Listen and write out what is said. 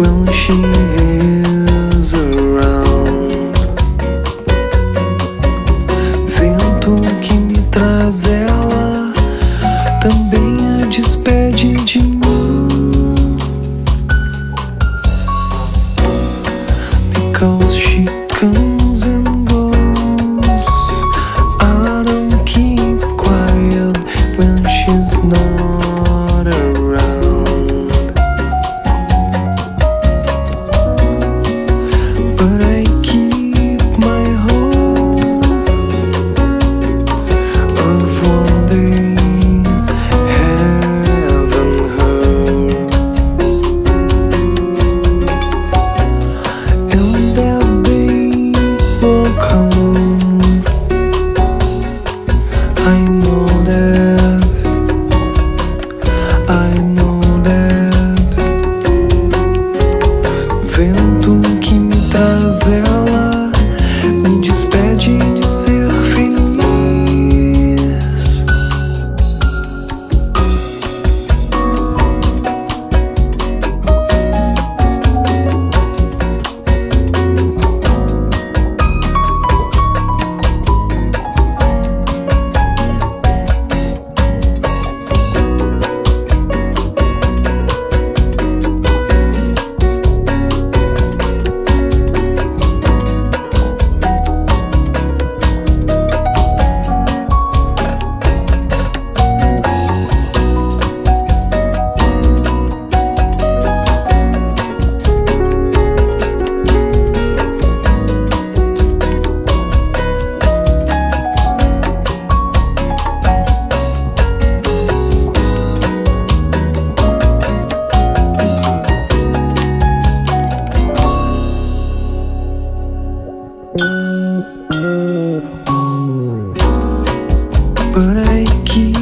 when she is around. Vento que me traz ela também a despede de mim. Because she comes and goes. I don't keep quiet when she's not But I keep my